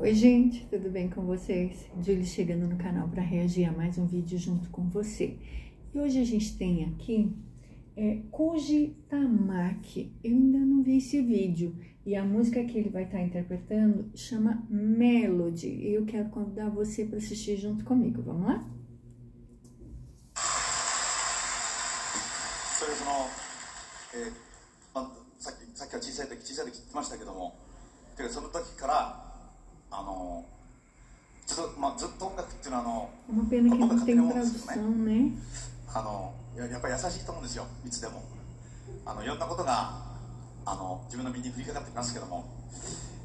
Oi gente, tudo bem com vocês? Julie chegando no canal para reagir a mais um vídeo junto com você. E hoje a gente tem aqui é, Koji Tamaki. Eu ainda não vi esse vídeo e a música que ele vai estar tá interpretando chama Melody. E eu quero convidar você para assistir junto comigo. Vamos lá? それその、えーまあ、さっきさっきは小さい時小さい時言ってましたけどもけどその時から あのず,、まあ、ずっと音楽っていうのはあの Uma pena que não tem tradução, né? あのややっぱり優しいと思うんですよ。いつでも。あのいろんなことがあの自分の身に降りかかってきますけども。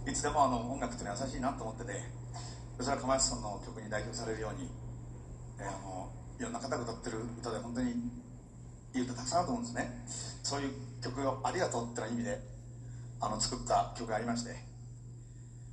いつでもあの音楽っていうのは優しいなと思っててそれは釜石さんの曲に代表されるように、えー、あのいろんな方が歌ってる歌で本当にいい歌たくさんあると思うんですね。そういう曲を「ありがとう」っていう意味であの作った曲がありまして、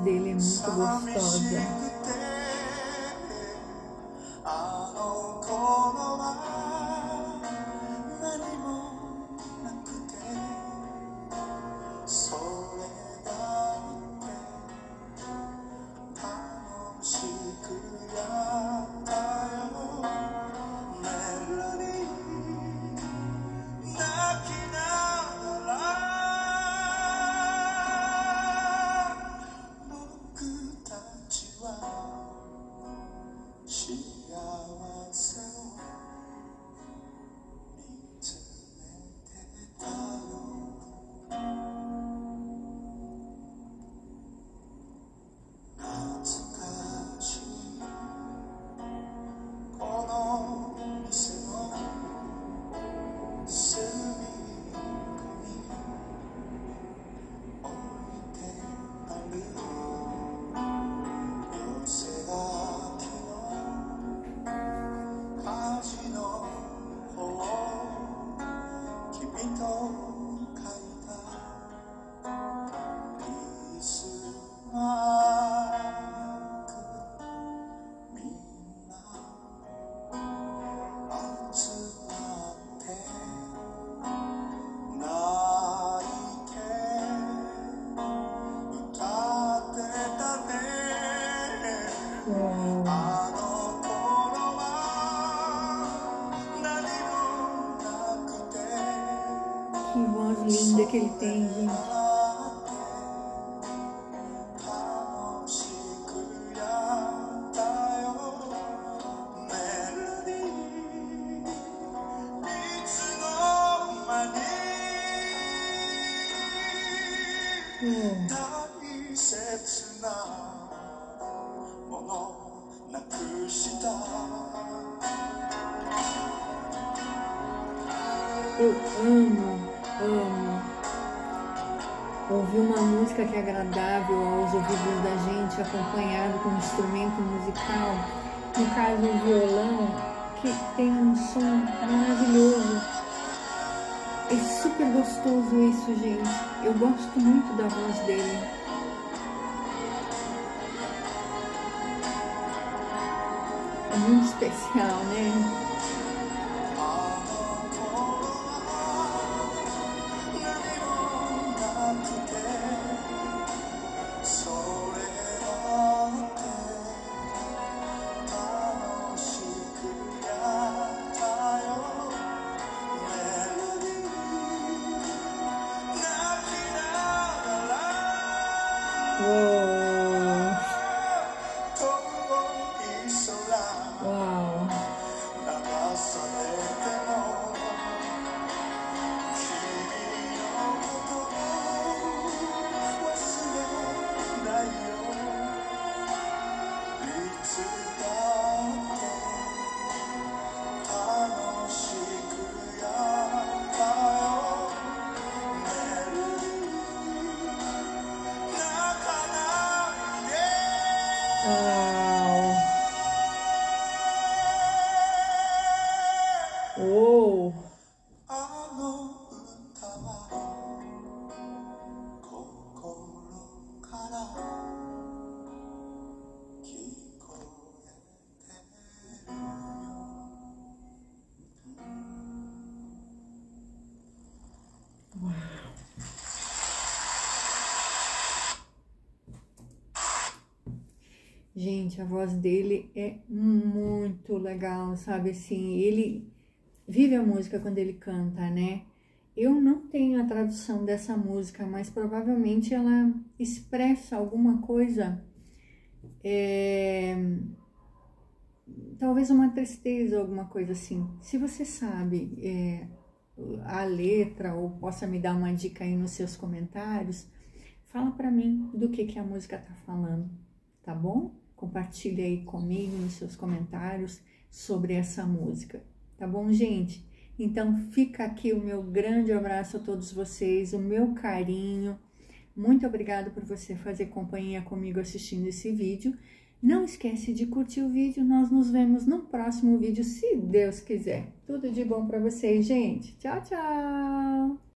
dele é muito gostosa. Que voz linda que ele tem, gente. 楽 eu amo, amo. Ouvir uma música que é agradável aos ouvidos da gente, acompanhado com um instrumento musical, no caso um violão, que tem um som maravilhoso. É super gostoso isso, gente. Eu gosto muito da voz dele. É muito especial, Gente, a voz dele é muito legal, sabe? Assim, ele vive a música quando ele canta, né? Eu não tenho a tradução dessa música, mas provavelmente ela expressa alguma coisa, é, talvez uma tristeza, alguma coisa assim. Se você sabe é, a letra ou possa me dar uma dica aí nos seus comentários, fala para mim do que, que a música tá falando, tá bom? Compartilha aí comigo nos seus comentários sobre essa música, tá bom, gente? Então fica aqui o meu grande abraço a todos vocês, o meu carinho. Muito obrigado por você fazer companhia comigo assistindo esse vídeo. Não esquece de curtir o vídeo, nós nos vemos no próximo vídeo, se Deus quiser. Tudo de bom para vocês, gente. Tchau, tchau!